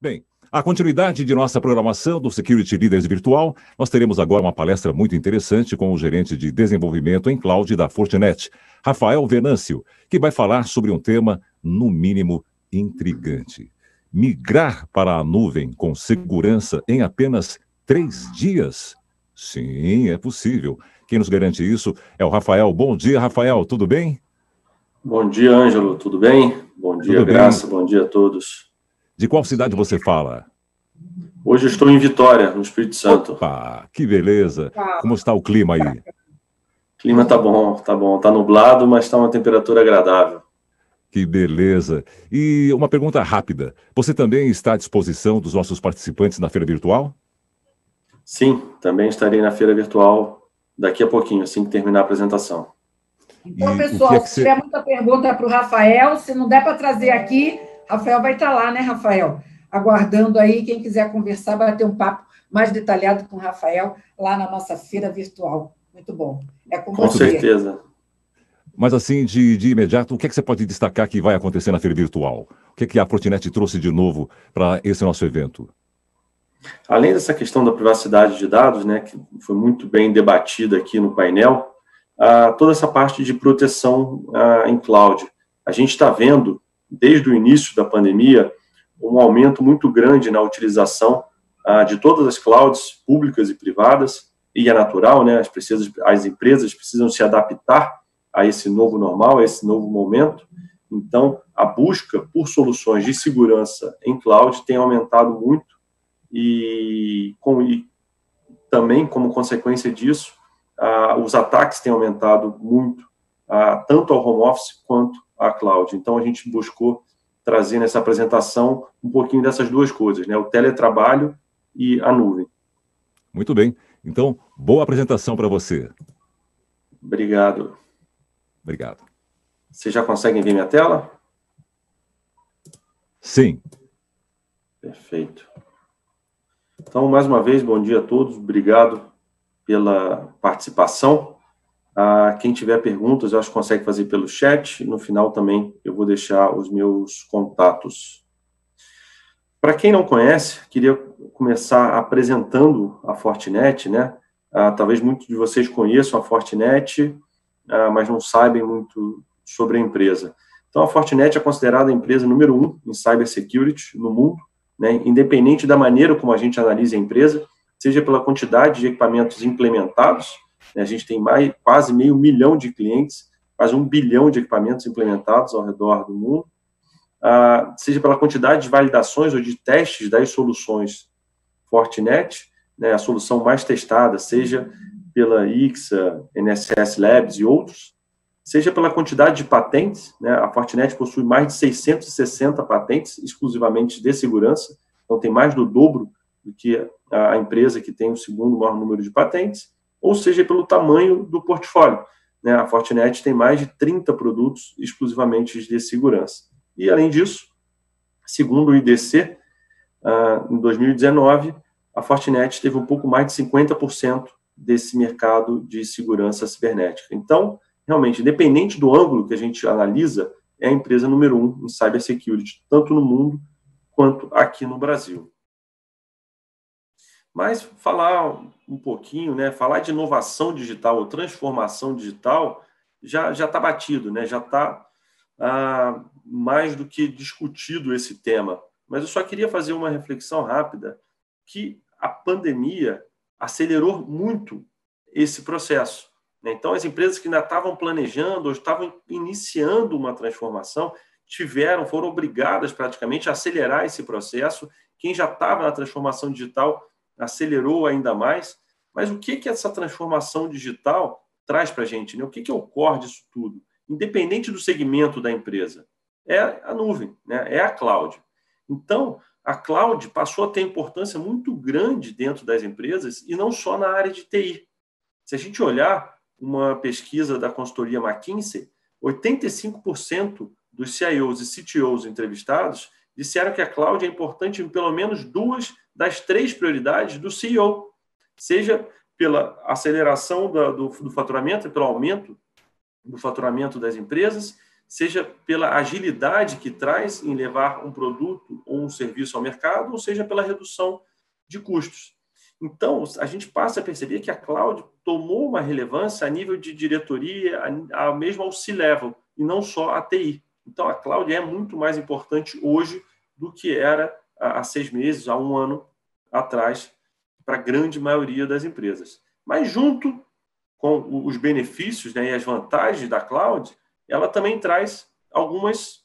Bem, a continuidade de nossa programação do Security Leaders Virtual, nós teremos agora uma palestra muito interessante com o gerente de desenvolvimento em cloud da Fortinet, Rafael Venâncio, que vai falar sobre um tema, no mínimo, intrigante. Migrar para a nuvem com segurança em apenas três dias? Sim, é possível. Quem nos garante isso é o Rafael. Bom dia, Rafael, tudo bem? Bom dia, Ângelo, tudo bem? Bom dia, tudo Graça, bem? bom dia a todos. De qual cidade você fala? Hoje eu estou em Vitória, no Espírito Santo. Opa, que beleza. Como está o clima aí? O clima tá bom, tá bom. Tá nublado, mas está uma temperatura agradável. Que beleza. E uma pergunta rápida. Você também está à disposição dos nossos participantes na feira virtual? Sim, também estarei na feira virtual daqui a pouquinho, assim que terminar a apresentação. Então, e pessoal, é se tiver muita pergunta para o Rafael, se não der para trazer aqui, Rafael vai estar lá, né, Rafael? Aguardando aí, quem quiser conversar, vai ter um papo mais detalhado com o Rafael lá na nossa feira virtual. Muito bom. É com, com você. certeza. Mas assim, de, de imediato, o que, é que você pode destacar que vai acontecer na feira virtual? O que, é que a Fortinet trouxe de novo para esse nosso evento? Além dessa questão da privacidade de dados, né, que foi muito bem debatida aqui no painel, ah, toda essa parte de proteção ah, em cloud. A gente está vendo desde o início da pandemia, um aumento muito grande na utilização ah, de todas as clouds públicas e privadas, e é natural, né? As, precisas, as empresas precisam se adaptar a esse novo normal, a esse novo momento. Então, a busca por soluções de segurança em cloud tem aumentado muito e, com, e também, como consequência disso, ah, os ataques têm aumentado muito, ah, tanto ao home office quanto à cloud. Então, a gente buscou trazer nessa apresentação um pouquinho dessas duas coisas, né? o teletrabalho e a nuvem. Muito bem. Então, boa apresentação para você. Obrigado. Obrigado. Vocês já conseguem ver minha tela? Sim. Perfeito. Então, mais uma vez, bom dia a todos. Obrigado pela participação. Ah, quem tiver perguntas, eu acho que consegue fazer pelo chat. No final também eu vou deixar os meus contatos. Para quem não conhece, queria começar apresentando a Fortinet, né? Ah, talvez muitos de vocês conheçam a Fortinet, ah, mas não sabem muito sobre a empresa. Então, a Fortinet é considerada a empresa número um em cybersecurity no mundo, né? independente da maneira como a gente analisa a empresa, seja pela quantidade de equipamentos implementados? A gente tem mais, quase meio milhão de clientes, quase um bilhão de equipamentos implementados ao redor do mundo, ah, seja pela quantidade de validações ou de testes das soluções Fortinet, né, a solução mais testada, seja pela IXA, NSS Labs e outros, seja pela quantidade de patentes, né, a Fortinet possui mais de 660 patentes exclusivamente de segurança, então tem mais do dobro do que a empresa que tem o segundo maior número de patentes, ou seja pelo tamanho do portfólio. Né? A Fortinet tem mais de 30 produtos exclusivamente de segurança. E, além disso, segundo o IDC, ah, em 2019, a Fortinet teve um pouco mais de 50% desse mercado de segurança cibernética. Então, realmente, independente do ângulo que a gente analisa, é a empresa número um em cybersecurity, tanto no mundo quanto aqui no Brasil. Mas falar um pouquinho, né, falar de inovação digital ou transformação digital já está batido, né, já está ah, mais do que discutido esse tema. Mas eu só queria fazer uma reflexão rápida que a pandemia acelerou muito esse processo. Né? Então, as empresas que ainda estavam planejando ou estavam iniciando uma transformação tiveram, foram obrigadas praticamente a acelerar esse processo. Quem já estava na transformação digital acelerou ainda mais. Mas o que, que essa transformação digital traz para a gente? Né? O que, que o core disso tudo? Independente do segmento da empresa, é a nuvem, né? é a cloud. Então, a cloud passou a ter importância muito grande dentro das empresas e não só na área de TI. Se a gente olhar uma pesquisa da consultoria McKinsey, 85% dos CIOs e CTOs entrevistados disseram que a cloud é importante em pelo menos duas das três prioridades do CEO, seja pela aceleração do, do, do faturamento, pelo aumento do faturamento das empresas, seja pela agilidade que traz em levar um produto ou um serviço ao mercado, ou seja pela redução de custos. Então, a gente passa a perceber que a cloud tomou uma relevância a nível de diretoria, a, a mesmo ao C-level, e não só a TI. Então, a cloud é muito mais importante hoje do que era há seis meses, há um ano atrás, para a grande maioria das empresas. Mas, junto com os benefícios né, e as vantagens da cloud, ela também traz algumas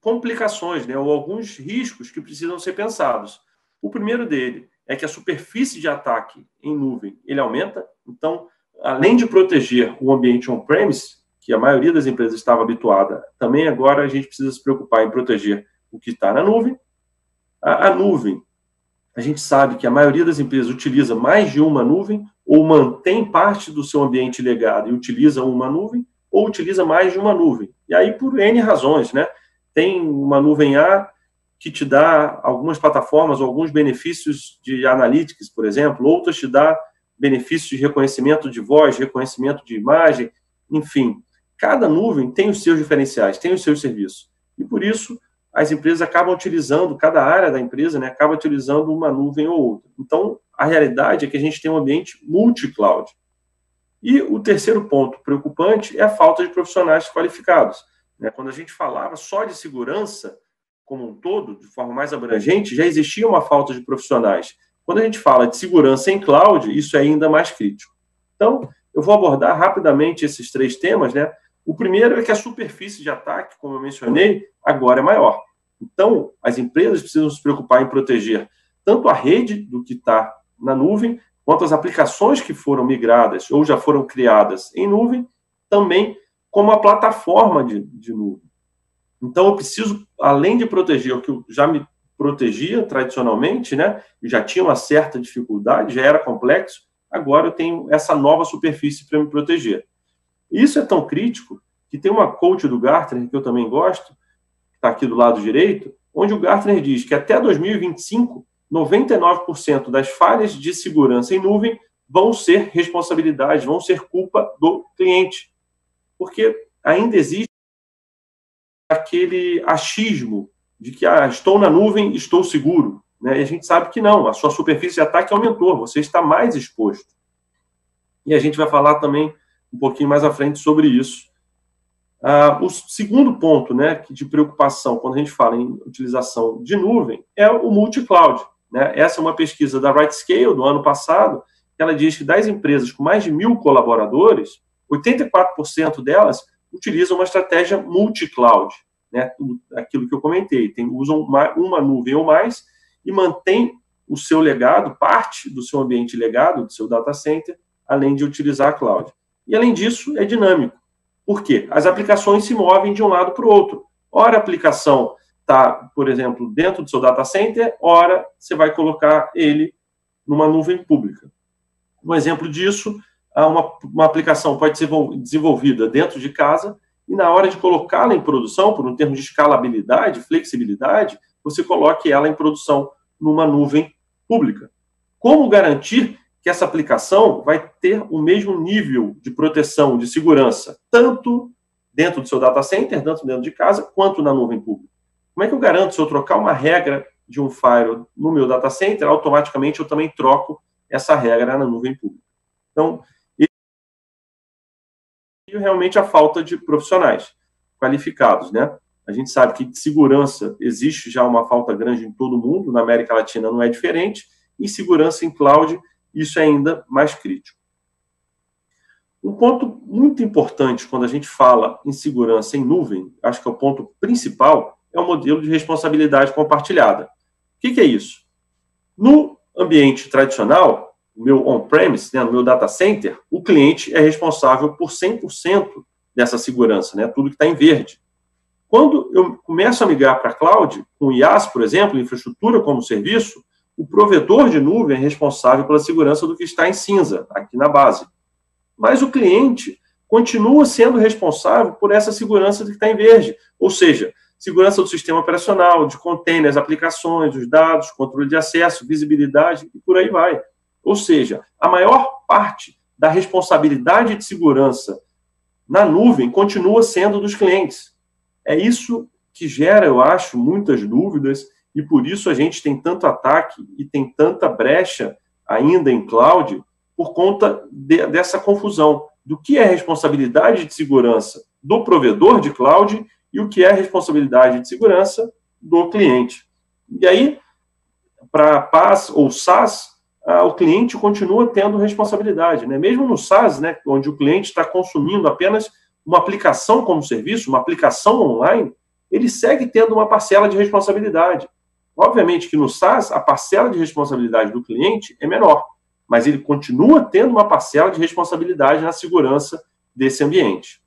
complicações, né, ou alguns riscos que precisam ser pensados. O primeiro dele é que a superfície de ataque em nuvem ele aumenta. Então, além de proteger o ambiente on-premise, que a maioria das empresas estava habituada, também agora a gente precisa se preocupar em proteger o que está na nuvem. A, a nuvem, a gente sabe que a maioria das empresas utiliza mais de uma nuvem, ou mantém parte do seu ambiente legado e utiliza uma nuvem, ou utiliza mais de uma nuvem. E aí, por N razões, né? Tem uma nuvem A que te dá algumas plataformas, alguns benefícios de analytics, por exemplo, outras te dá benefícios de reconhecimento de voz, reconhecimento de imagem, enfim. Cada nuvem tem os seus diferenciais, tem os seus serviços. E por isso, as empresas acabam utilizando, cada área da empresa né, acaba utilizando uma nuvem ou outra. Então, a realidade é que a gente tem um ambiente multi-cloud. E o terceiro ponto preocupante é a falta de profissionais qualificados. Né? Quando a gente falava só de segurança, como um todo, de forma mais abrangente, já existia uma falta de profissionais. Quando a gente fala de segurança em cloud, isso é ainda mais crítico. Então, eu vou abordar rapidamente esses três temas, né? O primeiro é que a superfície de ataque, como eu mencionei, agora é maior. Então, as empresas precisam se preocupar em proteger tanto a rede do que está na nuvem, quanto as aplicações que foram migradas ou já foram criadas em nuvem, também como a plataforma de, de nuvem. Então, eu preciso, além de proteger o que eu já me protegia tradicionalmente, né, e já tinha uma certa dificuldade, já era complexo, agora eu tenho essa nova superfície para me proteger. Isso é tão crítico que tem uma coach do Gartner, que eu também gosto, que está aqui do lado direito, onde o Gartner diz que até 2025, 99% das falhas de segurança em nuvem vão ser responsabilidade, vão ser culpa do cliente. Porque ainda existe aquele achismo de que ah, estou na nuvem, estou seguro. Né? E a gente sabe que não, a sua superfície de ataque aumentou, você está mais exposto. E a gente vai falar também um pouquinho mais à frente sobre isso. Ah, o segundo ponto né, de preocupação quando a gente fala em utilização de nuvem é o multi-cloud. Né? Essa é uma pesquisa da RightScale do ano passado, que ela diz que das empresas com mais de mil colaboradores, 84% delas utilizam uma estratégia multi-cloud, né? aquilo que eu comentei, tem, usam uma, uma nuvem ou mais e mantém o seu legado, parte do seu ambiente legado, do seu data center, além de utilizar a cloud. E além disso, é dinâmico. Por quê? As aplicações se movem de um lado para o outro. Ora, a aplicação está, por exemplo, dentro do seu data center, ora, você vai colocar ele numa nuvem pública. Um exemplo disso uma, uma aplicação pode ser desenvolvida dentro de casa e na hora de colocá-la em produção, por um termo de escalabilidade, flexibilidade, você coloque ela em produção numa nuvem pública. Como garantir que essa aplicação vai ter o mesmo nível de proteção, de segurança, tanto dentro do seu data center, tanto dentro de casa, quanto na nuvem pública? Como é que eu garanto, se eu trocar uma regra de um firewall no meu data center, automaticamente eu também troco essa regra na nuvem pública? Então, e realmente a falta de profissionais qualificados, né? A gente sabe que de segurança existe já uma falta grande em todo o mundo, na América Latina não é diferente, e segurança em cloud, isso é ainda mais crítico. Um ponto muito importante quando a gente fala em segurança em nuvem, acho que é o ponto principal, é o modelo de responsabilidade compartilhada. O que, que é isso? No ambiente tradicional, meu on-premise, né, no meu data center, o cliente é responsável por 100% dessa segurança, né, tudo que está em verde. Quando eu começo a migrar para a cloud, com IaaS, por exemplo, infraestrutura como serviço, o provedor de nuvem é responsável pela segurança do que está em cinza, aqui na base. Mas o cliente continua sendo responsável por essa segurança que está em verde, ou seja, segurança do sistema operacional, de containers, aplicações, os dados, controle de acesso, visibilidade e por aí vai. Ou seja, a maior parte da responsabilidade de segurança na nuvem continua sendo dos clientes. é isso que gera, eu acho, muitas dúvidas e por isso a gente tem tanto ataque e tem tanta brecha ainda em cloud por conta de, dessa confusão do que é responsabilidade de segurança do provedor de cloud e o que é responsabilidade de segurança do cliente. E aí, para PaaS ou SaaS, ah, o cliente continua tendo responsabilidade, né? Mesmo no SaaS, né, onde o cliente está consumindo apenas uma aplicação como serviço, uma aplicação online, ele segue tendo uma parcela de responsabilidade. Obviamente que no SaaS, a parcela de responsabilidade do cliente é menor, mas ele continua tendo uma parcela de responsabilidade na segurança desse ambiente.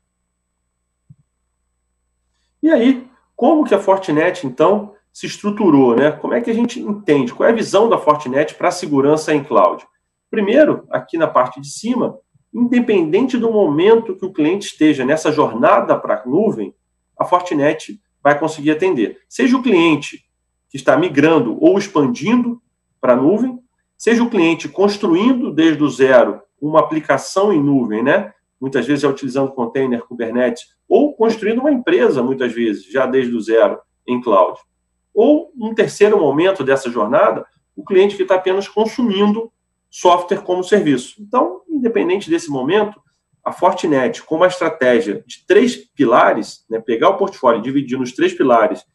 E aí, como que a Fortinet, então, se estruturou, né? Como é que a gente entende? Qual é a visão da Fortinet para a segurança em cloud? Primeiro, aqui na parte de cima, independente do momento que o cliente esteja nessa jornada para a nuvem, a Fortinet vai conseguir atender. Seja o cliente que está migrando ou expandindo para a nuvem, seja o cliente construindo desde o zero uma aplicação em nuvem, né? Muitas vezes já utilizando container Kubernetes, ou construindo uma empresa, muitas vezes, já desde o zero em cloud. Ou, um terceiro momento dessa jornada, o cliente que está apenas consumindo software como serviço. Então, independente desse momento, a Fortinet, com uma estratégia de três pilares, né, pegar o portfólio e dividir nos três pilares,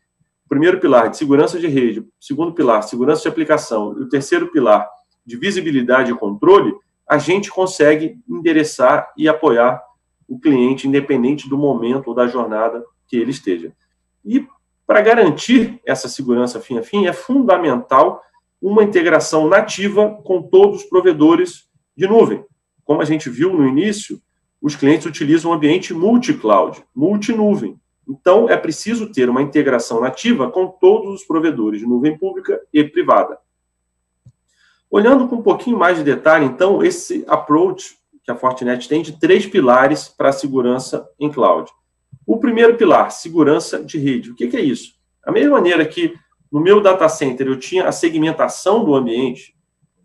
primeiro pilar de segurança de rede, o segundo pilar, segurança de aplicação, e o terceiro pilar de visibilidade e controle, a gente consegue endereçar e apoiar o cliente, independente do momento ou da jornada que ele esteja. E para garantir essa segurança fim a fim, é fundamental uma integração nativa com todos os provedores de nuvem. Como a gente viu no início, os clientes utilizam um ambiente multi-cloud, multi-nuvem. Então, é preciso ter uma integração nativa com todos os provedores de nuvem pública e privada. Olhando com um pouquinho mais de detalhe, então, esse approach que a Fortinet tem de três pilares para a segurança em cloud. O primeiro pilar, segurança de rede. O que, é isso? Da mesma maneira que no meu data center eu tinha a segmentação do ambiente,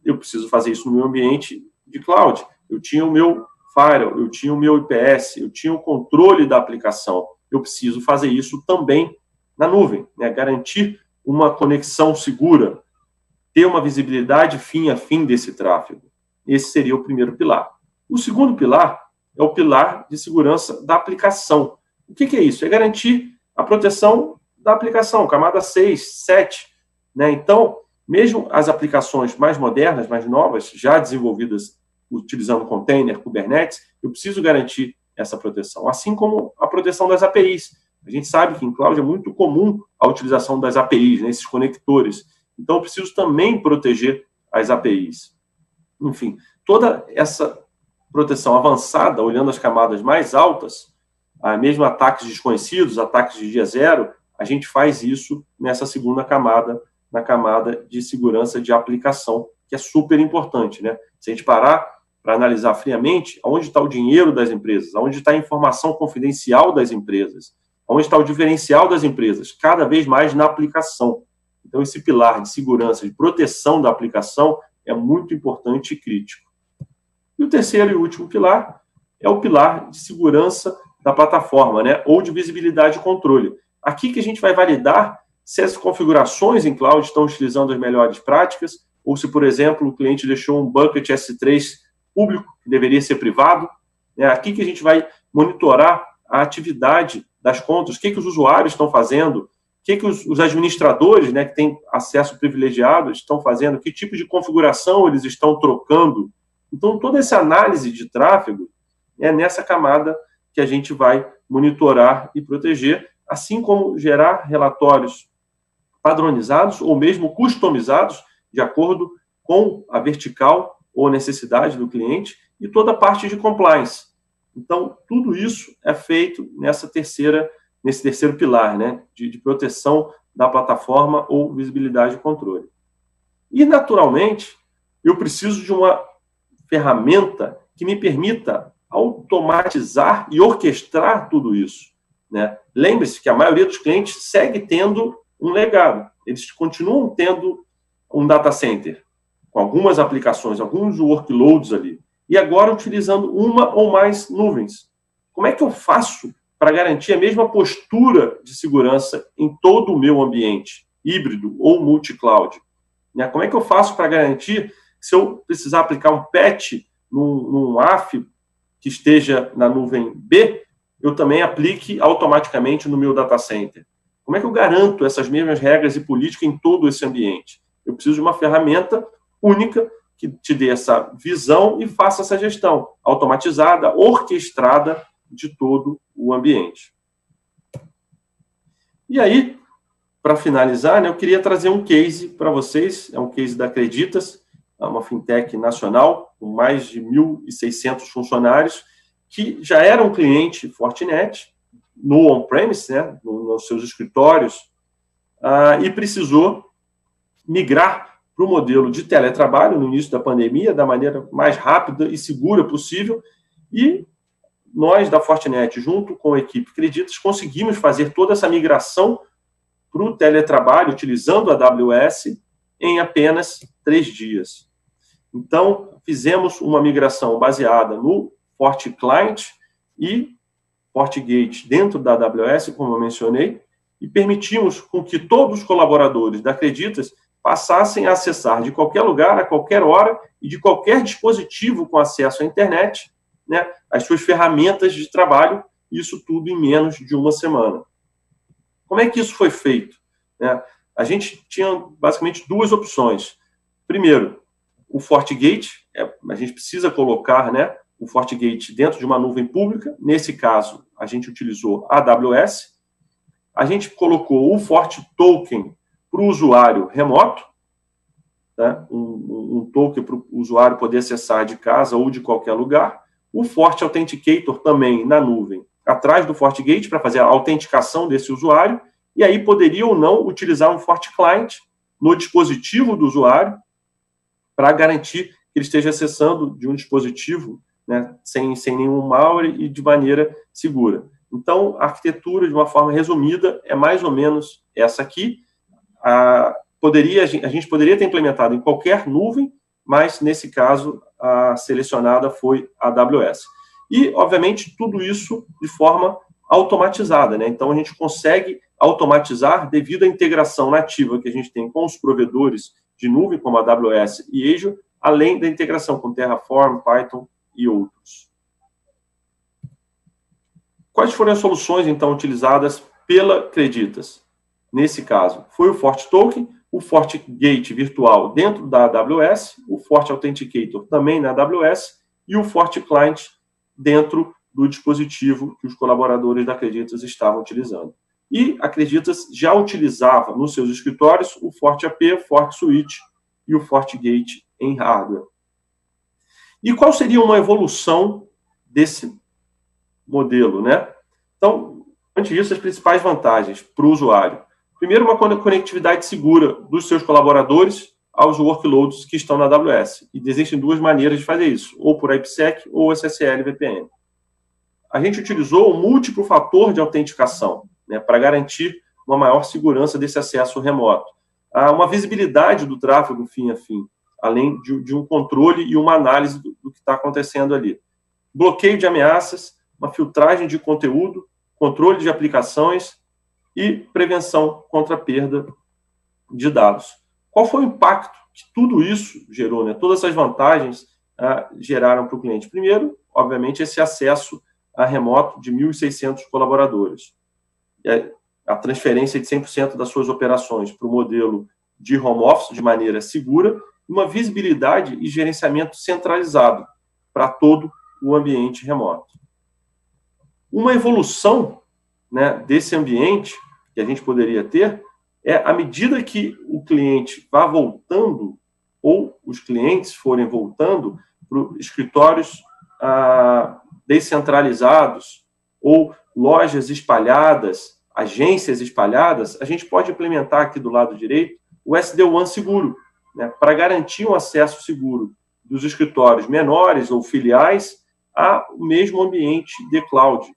eu preciso fazer isso no meu ambiente de cloud. Eu tinha o meu firewall, eu tinha o meu IPS, eu tinha o controle da aplicação. Eu preciso fazer isso também na nuvem, né? garantir uma conexão segura, ter uma visibilidade fim a fim desse tráfego. Esse seria o primeiro pilar. O segundo pilar é o pilar de segurança da aplicação. O que, que é isso? É garantir a proteção da aplicação, camada 6, 7. Né? Então, mesmo as aplicações mais modernas, mais novas, já desenvolvidas utilizando container, Kubernetes, eu preciso garantir essa proteção. Assim como a proteção das APIs. A gente sabe que em cloud é muito comum a utilização das APIs, né, esses conectores. Então, eu preciso também proteger as APIs. Enfim, toda essa proteção avançada, olhando as camadas mais altas, ah, mesmo ataques desconhecidos, ataques de dia zero, a gente faz isso nessa segunda camada, na camada de segurança de aplicação, que é super importante, né? Se a gente parar para analisar friamente, onde está o dinheiro das empresas, onde está a informação confidencial das empresas, onde está o diferencial das empresas, cada vez mais na aplicação. Então, esse pilar de segurança, de proteção da aplicação é muito importante e crítico. E o terceiro e último pilar é o pilar de segurança da plataforma, né? ou de visibilidade e controle. Aqui que a gente vai validar se as configurações em cloud estão utilizando as melhores práticas, ou se, por exemplo, o cliente deixou um bucket S3 público, que deveria ser privado. É aqui que a gente vai monitorar a atividade das contas, o que, que os usuários estão fazendo, o que, que os, os administradores, né, que têm acesso privilegiado, estão fazendo, que tipo de configuração eles estão trocando. Então, toda essa análise de tráfego é nessa camada que a gente vai monitorar e proteger, assim como gerar relatórios padronizados ou mesmo customizados de acordo com a vertical ou necessidade do cliente e toda a parte de compliance. Então, tudo isso é feito nessa terceira, nesse terceiro pilar, né, de, de proteção da plataforma ou visibilidade e controle. E, naturalmente, eu preciso de uma ferramenta que me permita automatizar e orquestrar tudo isso. Né? Lembre-se que a maioria dos clientes segue tendo um legado. Eles continuam tendo um data center com algumas aplicações, alguns workloads ali, e agora utilizando uma ou mais nuvens. Como é que eu faço para garantir a mesma postura de segurança em todo o meu ambiente, híbrido ou multi-cloud? Né? Como é que eu faço para garantir se eu precisar aplicar um patch num, num AF que esteja na nuvem B, eu também aplique automaticamente no meu data center? Como é que eu garanto essas mesmas regras e política em todo esse ambiente? Eu preciso de uma ferramenta única que te dê essa visão e faça essa gestão automatizada, orquestrada de todo o ambiente. E aí, para finalizar, né, eu queria trazer um case para vocês, é um case da Acreditas, é uma fintech nacional com mais de 1.600 funcionários, que já era um cliente Fortinet no on-premise, né, nos seus escritórios, uh, e precisou migrar para o modelo de teletrabalho no início da pandemia, da maneira mais rápida e segura possível. E nós, da Fortinet, junto com a equipe Creditas, conseguimos fazer toda essa migração para o teletrabalho, utilizando a AWS, em apenas três dias. Então, fizemos uma migração baseada no FortiClient e FortiGate dentro da AWS, como eu mencionei, e permitimos com que todos os colaboradores da Creditas passassem a acessar de qualquer lugar, a qualquer hora e de qualquer dispositivo com acesso à internet, né, as suas ferramentas de trabalho, isso tudo em menos de uma semana. Como é que isso foi feito? É, a gente tinha basicamente duas opções. Primeiro, o FortiGate, é, a gente precisa colocar né, o FortiGate dentro de uma nuvem pública. Nesse caso, a gente utilizou a AWS. A gente colocou o FortiToken para o usuário remoto, né? um, um, token para o usuário poder acessar de casa ou de qualquer lugar. O Forte Authenticator também na nuvem, atrás do FortiGate, para fazer a autenticação desse usuário, e aí poderia ou não utilizar um Forte Client no dispositivo do usuário para garantir que ele esteja acessando de um dispositivo né, sem, sem nenhum malware e de maneira segura. Então, a arquitetura, de uma forma resumida, é mais ou menos essa aqui a, poderia, a gente poderia ter implementado em qualquer nuvem, mas nesse caso a selecionada foi a AWS. E, obviamente, tudo isso de forma automatizada, né? Então a gente consegue automatizar devido à integração nativa que a gente tem com os provedores de nuvem, como a AWS e Azure, além da integração com Terraform, Python e outros. Quais foram as soluções, então, utilizadas pela Creditas? Nesse caso, foi o FortiToken, o FortiGate virtual dentro da AWS, o Forte Authenticator também na AWS e o FortiClient dentro do dispositivo que os colaboradores da Acreditas estavam utilizando. E a Acreditas já utilizava nos seus escritórios o FortiAP, o FortiSwitch e o FortiGate em hardware. E qual seria uma evolução desse modelo, né? Então, antes disso, as principais vantagens para o usuário. Primeiro, uma conectividade segura dos seus colaboradores aos workloads que estão na AWS. E existem duas maneiras de fazer isso, ou por IPsec ou SSL VPN. A gente utilizou o múltiplo fator de autenticação né, para garantir uma maior segurança desse acesso remoto. Há uma visibilidade do tráfego fim a fim, além de, de um controle e uma análise do, do que está acontecendo ali. Bloqueio de ameaças, uma filtragem de conteúdo, controle de aplicações e prevenção contra a perda de dados. Qual foi o impacto que tudo isso gerou? Né? Todas essas vantagens ah, geraram para o cliente. Primeiro, obviamente, esse acesso a remoto de 1.600 colaboradores. A transferência de 100% das suas operações para o modelo de home office de maneira segura, uma visibilidade e gerenciamento centralizado para todo o ambiente remoto. Uma evolução né, desse ambiente que a gente poderia ter é à medida que o cliente vá voltando ou os clientes forem voltando para escritórios ah, descentralizados ou lojas espalhadas, agências espalhadas, a gente pode implementar aqui do lado direito o SD-WAN seguro, né, para garantir um acesso seguro dos escritórios menores ou filiais ao mesmo ambiente de cloud.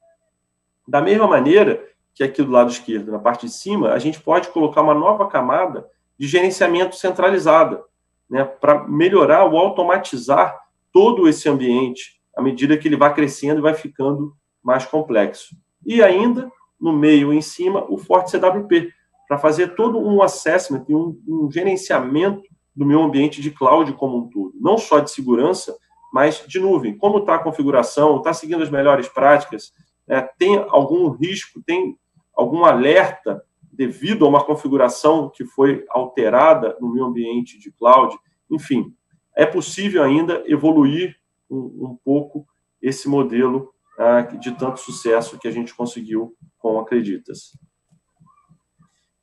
Da mesma maneira que aqui do lado esquerdo, na parte de cima, a gente pode colocar uma nova camada de gerenciamento centralizada, né, para melhorar ou automatizar todo esse ambiente à medida que ele vai crescendo e vai ficando mais complexo. E ainda, no meio em cima, o Forte CWP, para fazer todo um assessment e um, um gerenciamento do meu ambiente de cloud como um todo. Não só de segurança, mas de nuvem. Como está a configuração? Está seguindo as melhores práticas? É, tem algum risco? Tem algum alerta devido a uma configuração que foi alterada no meu ambiente de cloud? Enfim, é possível ainda evoluir um, um pouco esse modelo ah, de tanto sucesso que a gente conseguiu com Acreditas.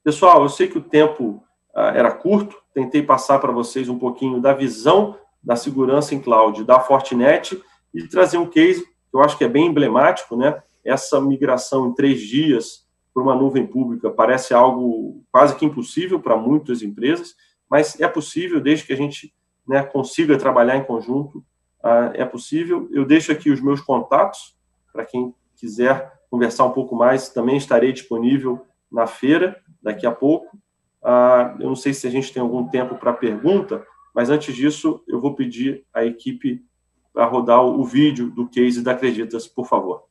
Pessoal, eu sei que o tempo ah, era curto, tentei passar para vocês um pouquinho da visão da segurança em cloud da Fortinet e trazer um case que eu acho que é bem emblemático, né? Essa migração em três dias para uma nuvem pública parece algo quase que impossível para muitas empresas, mas é possível desde que a gente né, consiga trabalhar em conjunto. Uh, é possível. Eu deixo aqui os meus contatos para quem quiser conversar um pouco mais. Também estarei disponível na feira daqui a pouco. Uh, eu não sei se a gente tem algum tempo para pergunta, mas antes disso, eu vou pedir à equipe para rodar o vídeo do case da Acreditas, por favor.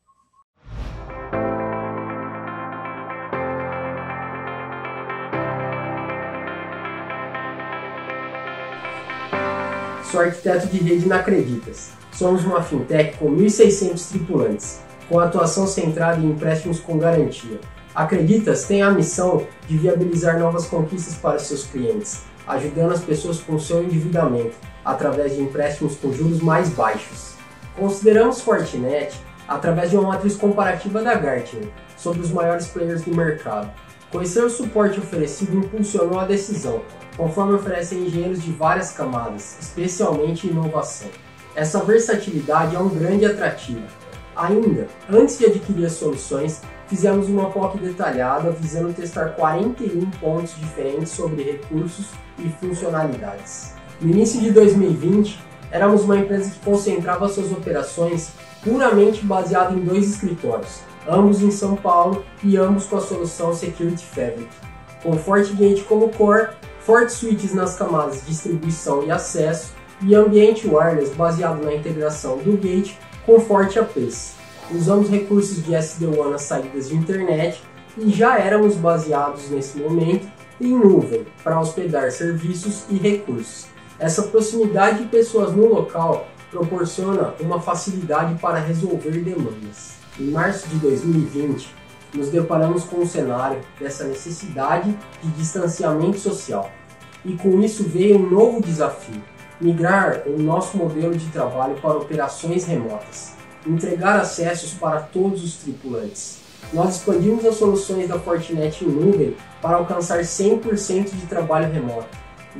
Sou arquiteto de rede na Acreditas. Somos uma fintech com 1.600 tripulantes, com atuação centrada em empréstimos com garantia. Acreditas tem a missão de viabilizar novas conquistas para seus clientes, ajudando as pessoas com seu endividamento através de empréstimos com juros mais baixos. Consideramos Fortinet através de uma matriz comparativa da Gartner sobre os maiores players do mercado. Conhecer o suporte oferecido impulsionou a decisão, conforme oferecem engenheiros de várias camadas, especialmente inovação. Essa versatilidade é um grande atrativo. Ainda, antes de adquirir as soluções, fizemos uma POC detalhada visando testar 41 pontos diferentes sobre recursos e funcionalidades. No início de 2020, éramos uma empresa que concentrava suas operações puramente baseada em dois escritórios, ambos em São Paulo e ambos com a solução Security Fabric, com FortiGate como core, FortiSwitches nas camadas de distribuição e acesso e ambiente wireless baseado na integração do Gate com FortiAPs. Usamos recursos de SD-WAN nas saídas de internet e já éramos baseados nesse momento em nuvem para hospedar serviços e recursos. Essa proximidade de pessoas no local proporciona uma facilidade para resolver demandas. Em março de 2020, nos deparamos com o cenário dessa necessidade de distanciamento social. E com isso veio um novo desafio: migrar o nosso modelo de trabalho para operações remotas, entregar acessos para todos os tripulantes. Nós expandimos as soluções da Fortinet em nuvem para alcançar 100% de trabalho remoto.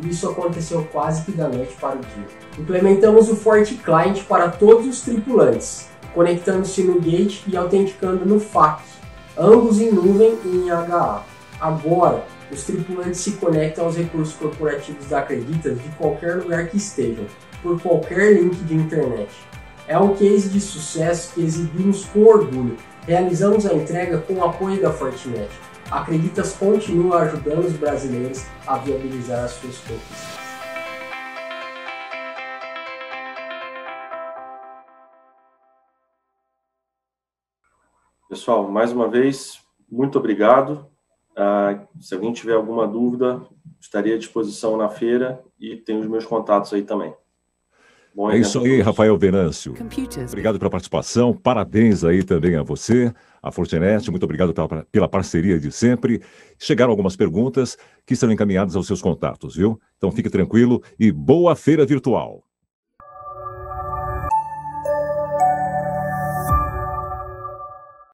E isso aconteceu quase que da noite para o dia. Implementamos o Forte Client para todos os tripulantes, conectando-se no Gate e autenticando no FAC, ambos em nuvem e em HA. Agora, os tripulantes se conectam aos recursos corporativos da Acreditas de qualquer lugar que estejam, por qualquer link de internet. É um case de sucesso que exibimos com orgulho. Realizamos a entrega com o apoio da Fortinet. Acreditas continua ajudando os brasileiros a viabilizar as suas conquistas. Pessoal, mais uma vez, muito obrigado. Ah, se alguém tiver alguma dúvida, estaria à disposição na feira e tem os meus contatos aí também. Bom, é isso aí, Rafael Venâncio. Obrigado pela participação, parabéns aí também a você, a Fortinet, muito obrigado pela, pela parceria de sempre. Chegaram algumas perguntas que serão encaminhadas aos seus contatos, viu? Então fique tranquilo e boa feira virtual.